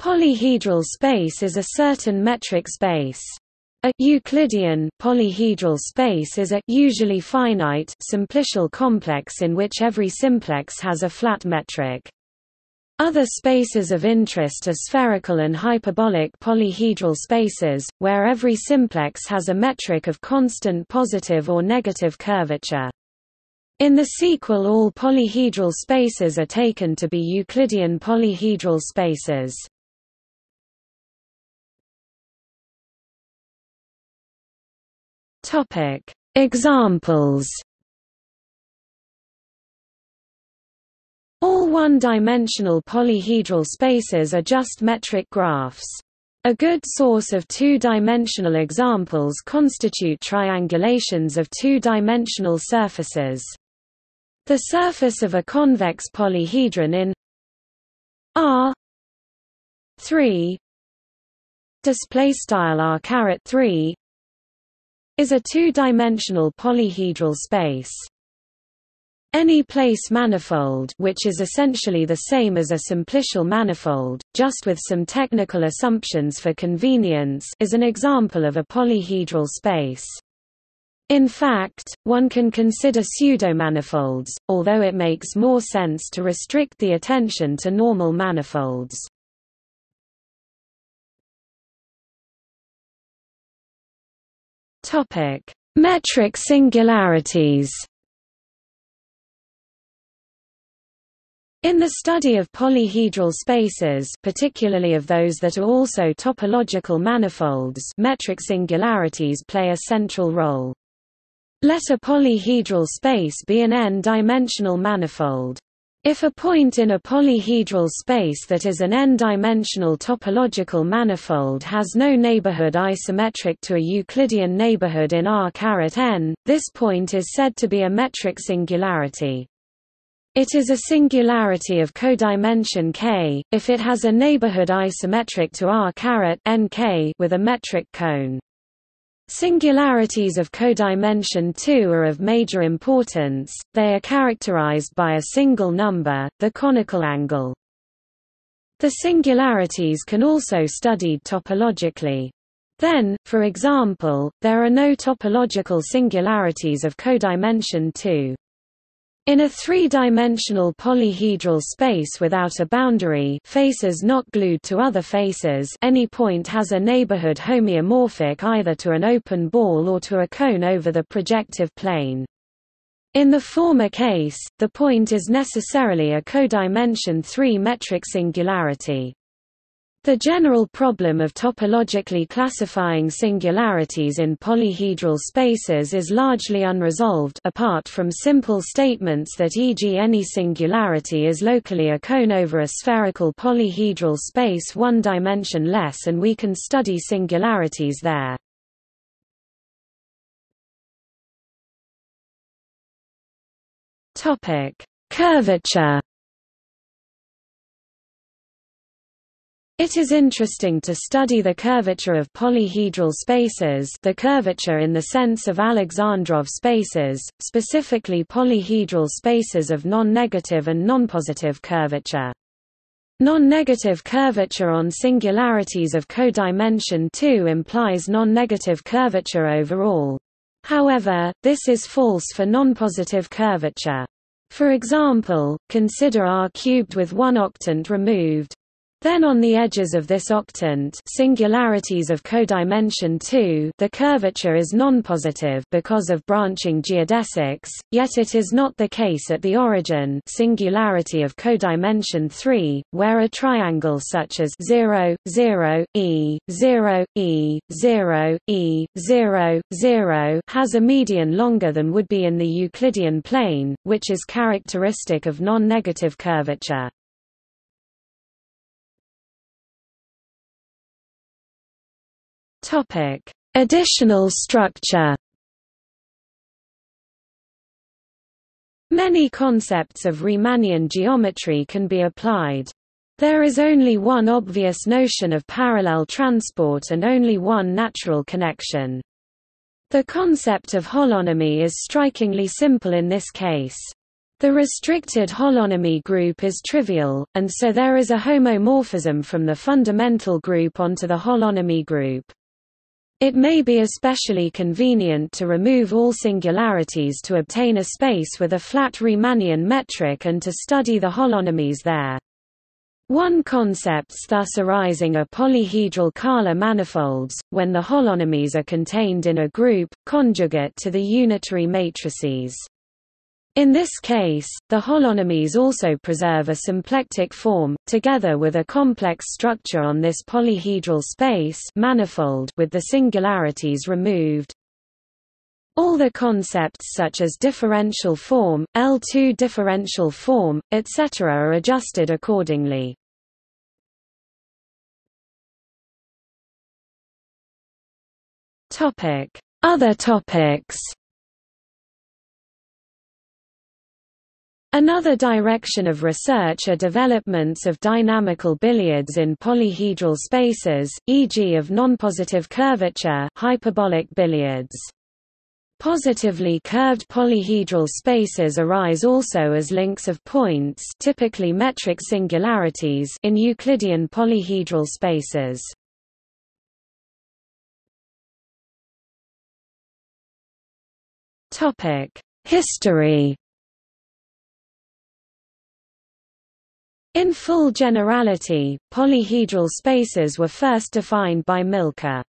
Polyhedral space is a certain metric space. A Euclidean polyhedral space is a usually finite simplicial complex in which every simplex has a flat metric. Other spaces of interest are spherical and hyperbolic polyhedral spaces, where every simplex has a metric of constant positive or negative curvature. In the sequel all polyhedral spaces are taken to be Euclidean polyhedral spaces. Topic: Examples. All one-dimensional polyhedral spaces are just metric graphs. A good source of two-dimensional examples constitute triangulations of two-dimensional surfaces. The surface of a convex polyhedron in R 3 display style R caret 3 is a two-dimensional polyhedral space. Any PL manifold which is essentially the same as a simplicial manifold, just with some technical assumptions for convenience is an example of a polyhedral space. In fact, one can consider pseudomanifolds, although it makes more sense to restrict the attention to normal manifolds. Topic: Metric singularities. In the study of polyhedral spaces particularly of those that are also topological manifolds metric singularities play a central role. Let a polyhedral space be an n-dimensional manifold. If a point in a polyhedral space that is an n-dimensional topological manifold has no neighborhood isometric to a Euclidean neighborhood in R n, this point is said to be a metric singularity. It is a singularity of codimension k, if it has a neighborhood isometric to R nk with a metric cone. Singularities of codimension 2 are of major importance, they are characterized by a single number, the conical angle. The singularities can also studied topologically. Then, for example, there are no topological singularities of codimension 2. In a three-dimensional polyhedral space without a boundary faces not glued to other faces any point has a neighborhood homeomorphic either to an open ball or to a cone over the projective plane. In the former case, the point is necessarily a codimension 3 metric singularity. The general problem of topologically classifying singularities in polyhedral spaces is largely unresolved apart from simple statements that e.g. any singularity is locally a cone over a spherical polyhedral space one dimension less and we can study singularities there. Curvature It is interesting to study the curvature of polyhedral spaces the curvature in the sense of Alexandrov spaces, specifically polyhedral spaces of non-negative and non-positive curvature. Non-negative curvature on singularities of codimension 2 implies non-negative curvature overall. However, this is false for non-positive curvature. For example, consider R cubed with one octant removed, then on the edges of this octant singularities of codimension 2 the curvature is non-positive because of branching geodesics, yet it is not the case at the origin singularity of codimension 3, where a triangle such as 0, 0, e, 0, e, 0, e, 0, 0 has a median longer than would be in the Euclidean plane, which is characteristic of non-negative curvature. Topic: Additional structure. Many concepts of Riemannian geometry can be applied. There is only one obvious notion of parallel transport and only one natural connection. The concept of holonomy is strikingly simple in this case. The restricted holonomy group is trivial, and so there is a homomorphism from the fundamental group onto the holonomy group. It may be especially convenient to remove all singularities to obtain a space with a flat Riemannian metric and to study the holonomies there. One concepts thus arising are polyhedral Kähler manifolds, when the holonomies are contained in a group, conjugate to the unitary matrices. In this case, the holonomies also preserve a symplectic form, together with a complex structure on this polyhedral space manifold with the singularities removed. All the concepts such as differential form, L2 differential form, etc. are adjusted accordingly. Other topics Another direction of research are developments of dynamical billiards in polyhedral spaces, e.g. of nonpositive curvature hyperbolic billiards. Positively curved polyhedral spaces arise also as links of points typically metric singularities in Euclidean polyhedral spaces. History In full generality, polyhedral spaces were first defined by Milka.